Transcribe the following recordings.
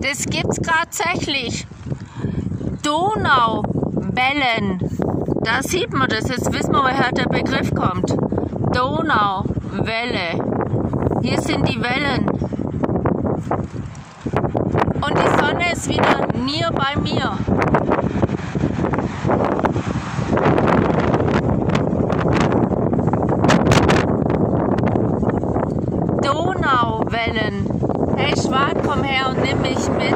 Das gibt's tatsächlich. Donauwellen. Da sieht man das. Jetzt wissen wir, woher der Begriff kommt. Donauwelle. Hier sind die Wellen. Und die Sonne ist wieder near bei mir. Donauwellen. Hey Schwan, komm her und nimm mich mit.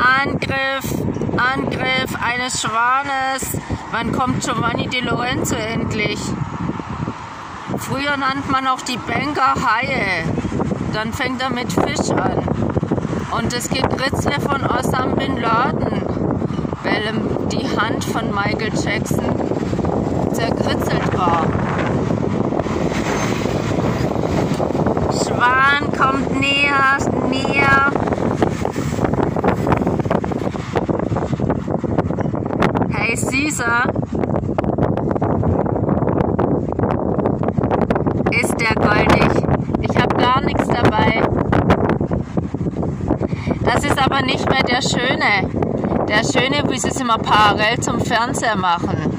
Angriff, Angriff eines Schwanes. Wann kommt Giovanni De Lorenzo endlich? Früher nannte man auch die Banker Haie. Dann fängt er mit Fisch an. Und es gibt Ritzle von Osam Bin Laden, die Hand von Michael Jackson zerkritzelt war. Schwan kommt näher, näher. Hey Caesar. Ist der goldig. Ich habe gar nichts dabei. Das ist aber nicht mehr der Schöne. Der Schöne, sie es immer parallel zum Fernseher machen.